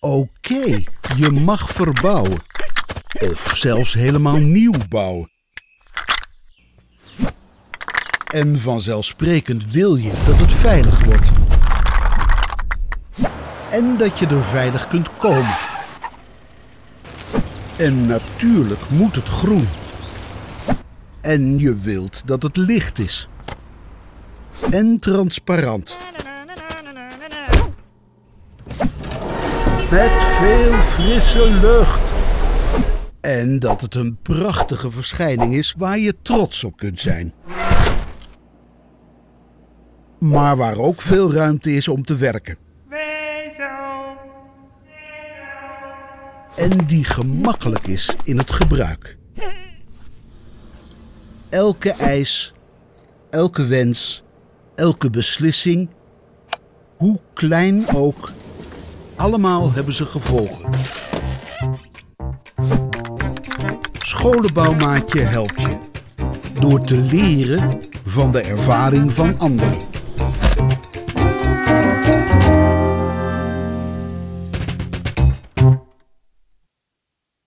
Oké, je mag verbouwen. Of zelfs helemaal nieuw bouwen. En vanzelfsprekend wil je dat het veilig wordt. En dat je er veilig kunt komen. En natuurlijk moet het groen. En je wilt dat het licht is. En transparant. Met veel frisse lucht. En dat het een prachtige verschijning is waar je trots op kunt zijn. Maar waar ook veel ruimte is om te werken. En die gemakkelijk is in het gebruik. Elke eis, elke wens, elke beslissing, hoe klein ook, allemaal hebben ze gevolgen. Scholenbouwmaatje helpt je door te leren van de ervaring van anderen.